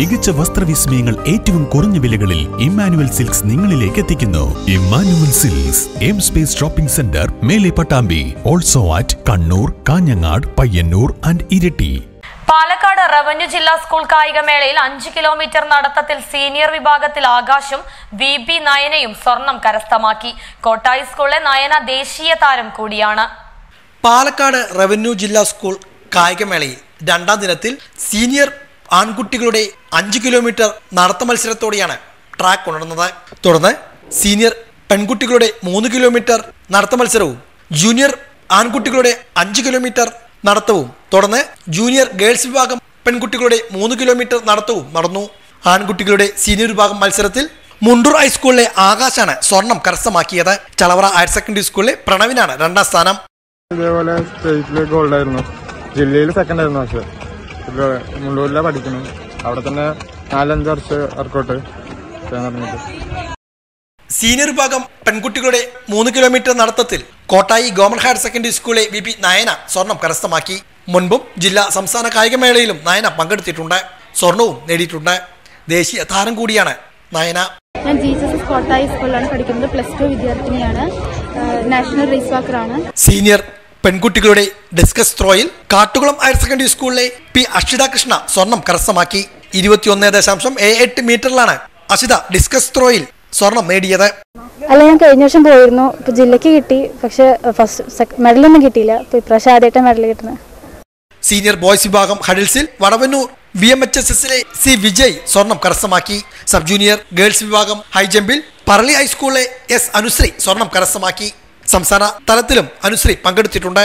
മികച്ച വസ്ത്രവിസ്മയങ്ങൾ ഏറ്റവും കുറഞ്ഞ വിലകളിൽ ഇമ്മാനുവൽ സിൽക്സ് നിങ്ങളിലേക്ക് എത്തിക്കുന്നു. Immanuel Silks M space shopping centre മേലെ Pattambi also at Kannur Kanhangad Payyanur and Iritty. Palakkad revenue ജില്ലാ സ്കൂൾ കായികമേളയിൽ അഞ്ച് കിലോമീറ്റർ നടത്തത്തിൽ സീനിയർ വിഭാഗത്തിൽ ആകാശും വി ബി നയനയും സ്വർണം കരസ്ഥമാക്കി. കോട്ടായി സ്കൂളിലെ നയന ദേശീയ താരം കൂടിയാണ്. പാലക്കാട് റവന്യൂ ജില്ലാ സ്കൂൾ കായികമേളയിൽ രണ്ടാം ദിനത്തിൽ സീനിയർ ആൺകുട്ടികളുടെ അഞ്ച് കിലോമീറ്റർ നടത്ത മത്സരത്തോടെയാണ് ട്രാക്ക് ഉണർന്നത് തുടർന്ന് സീനിയർ പെൺകുട്ടികളുടെ മൂന്ന് കിലോമീറ്റർ നടത്ത മത്സരവും ജൂനിയർ ആൺകുട്ടികളുടെ അഞ്ച് കിലോമീറ്റർ നടത്തവും തുടർന്ന് ജൂനിയർ ഗേൾസ് വിഭാഗം പെൺകുട്ടികളുടെ മൂന്ന് കിലോമീറ്റർ നടത്തവും നടന്നു. ആൺകുട്ടികളുടെ സീനിയർ വിഭാഗം മത്സരത്തിൽ മുണ്ടൂർ ഹൈസ്കൂളിലെ ആകാശാണ് സ്വർണം കരസ്ഥമാക്കിയത്. ചളവറ ഹയർ സെക്കൻഡറി സ്കൂളിലെ പ്രണവിനാണ് രണ്ടാം സ്ഥാനം. ഇതേപോലെ സ്റ്റേറ്റിലെ ഗോൾഡ് ആയിരുന്നു. ജില്ലയിൽ സെക്കൻഡ് ആയിരുന്നു പക്ഷെ. ഇത് മുണ്ടൂരിലാണ് പഠിക്കുന്നു അവിടെ തന്നെ നാലഞ്ച് വർഷം വർക്കൗട്ട് ചെയ്യാൻ തുടങ്ങിയിട്ട്. സീനിയർ വിഭാഗം പെൺകുട്ടികളുടെ മൂന്ന് കിലോമീറ്റർ നടത്തത്തിൽ കോട്ടായി ഗവൺമെന്റ് ഹയർ സെക്കൻഡറി സ്കൂളിലെ വി പി നയന സ്വർണം കരസ്ഥമാക്കി. മുൻപും ജില്ലാ സംസ്ഥാന കായികമേളയിലും നയന പങ്കെടുത്തിട്ടുണ്ട്. സ്വർണവും നേടിയിട്ടുണ്ട്. ദേശീയ താരം കൂടിയാണ് നയന. ഞാൻ ജീസസ് കോട്ടായി സ്കൂളിലാണ് പഠിക്കുന്നത്. പ്ലസ് ടു വിദ്യാർത്ഥിനിയാണ്. നാഷണൽ റേസ് വാക്കറാണ്. സീനിയർ പെൺകുട്ടികളുടെ ഡിസ്കസ് ത്രോയിൽ കാട്ടുകുളം ഹയർ സെക്കൻഡറി സ്കൂളിലെ പി അക്ഷിത കൃഷ്ണ സ്വർണം കരസ്ഥമാക്കി. ഇരുപത്തിയൊന്ന് ദശാംശം ഏഴ് എട്ട് മീറ്ററിലാണ് അക്ഷിത ഡിസ്കസ് ത്രോയിൽ സ്വർണം നേടിയത്. അല്ല ഞാൻ കഴിഞ്ഞ വർഷം പോയിരുന്നു. ഇപ്പൊ ജില്ലക്ക് കിട്ടി. പക്ഷെ ഫസ്റ്റ് മെഡലൊന്നും കിട്ടിയില്ല. ഇപ്പൊ ഇപ്രാവശ്യം ആദ്യമായിട്ട് മെഡൽ കിട്ടുന്നത്. സീനിയർ ബോയ്സ് വിഭാഗം ഹഡിൽസിൽ Vadavannur V M H S എസിലെ സി വിജയ് സ്വർണം കരസ്ഥമാക്കി. സബ് ജൂനിയർ ഗേൾസ് വിഭാഗം ഹൈജമ്പിൽ പറളി ഹൈസ്കൂളിലെ എസ് അനുശ്രീ സ്വർണം കരസ്ഥമാക്കി. സംസ്ഥാന തലത്തിലും അനുശ്രീ പങ്കെടുത്തിട്ടുണ്ട്.